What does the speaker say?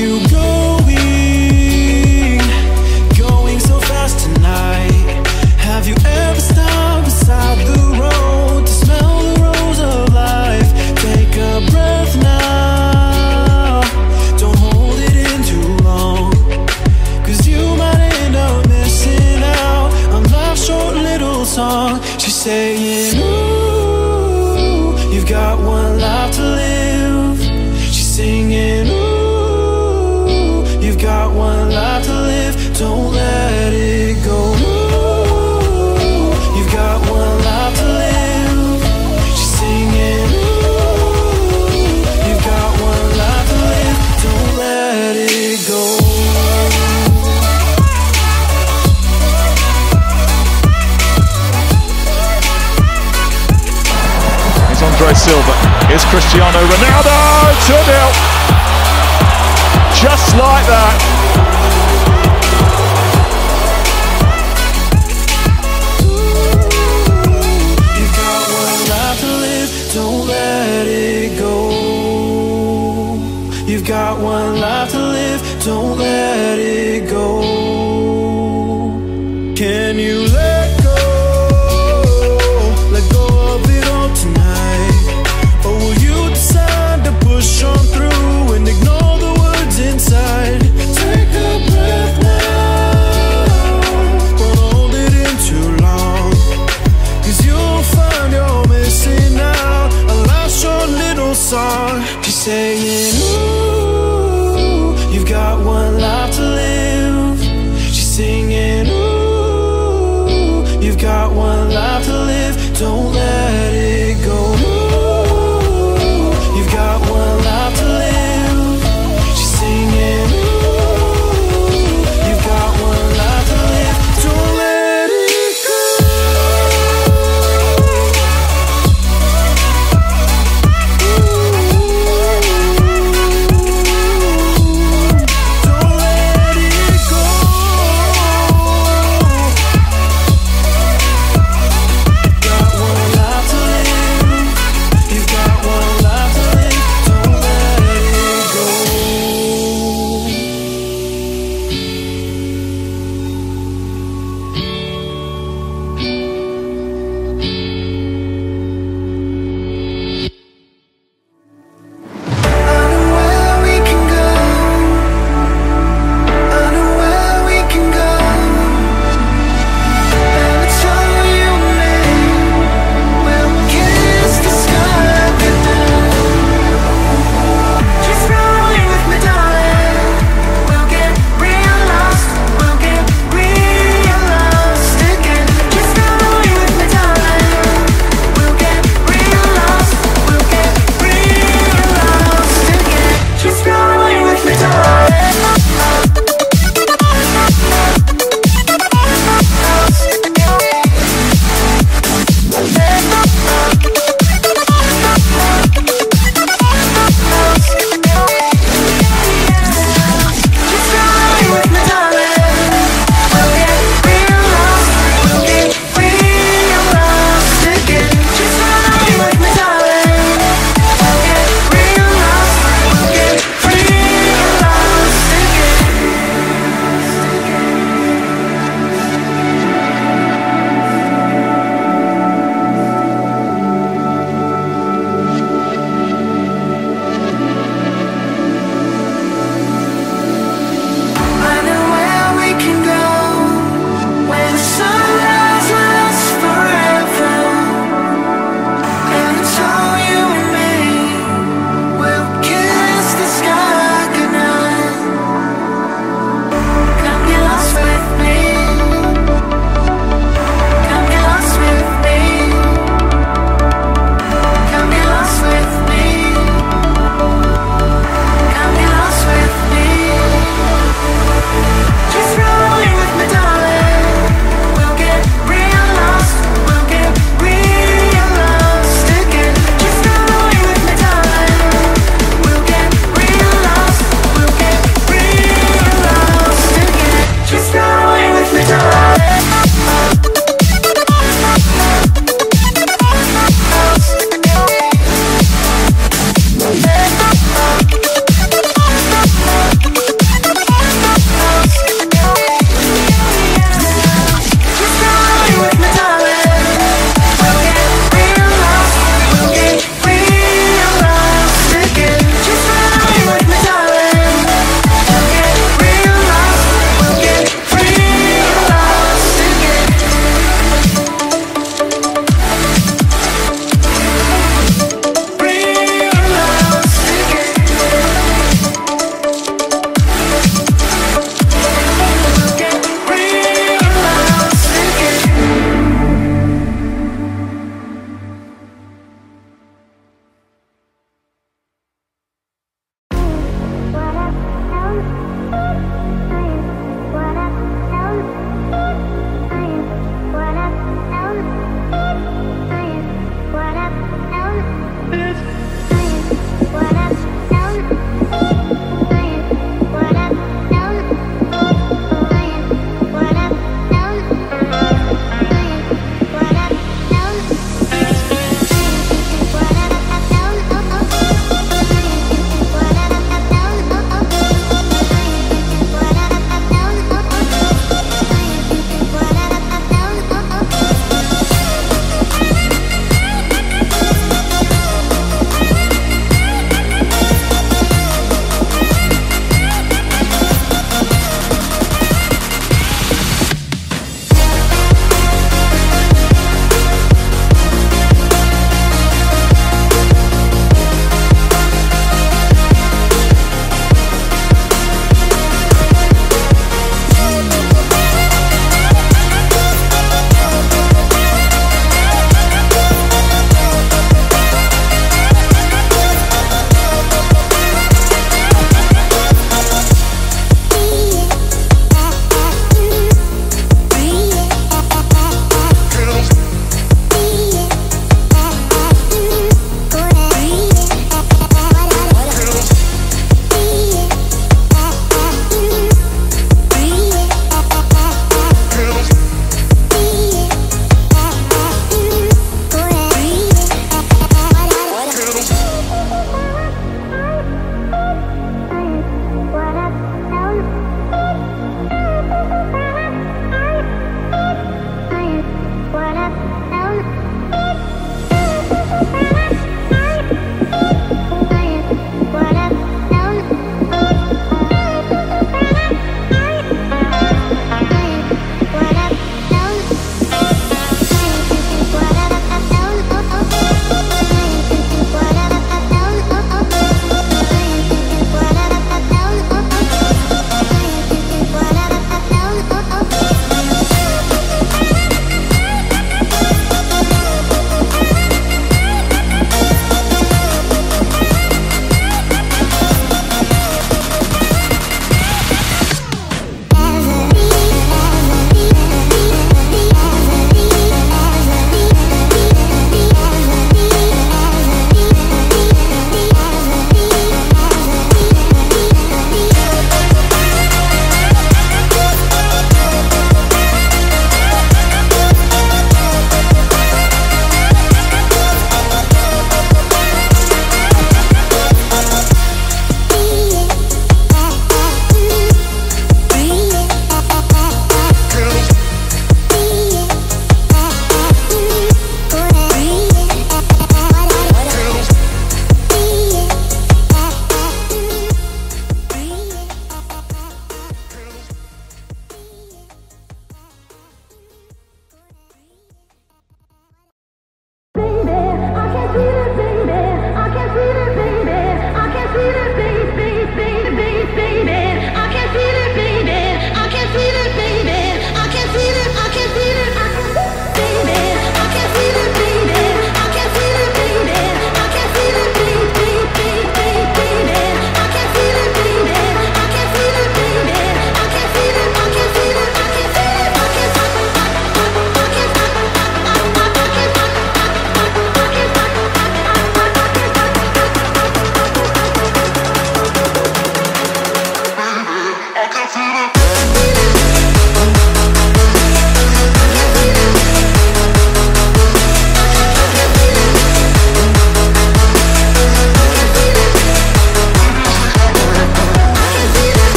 you Here's Cristiano Ronaldo. 2 0. Just like that.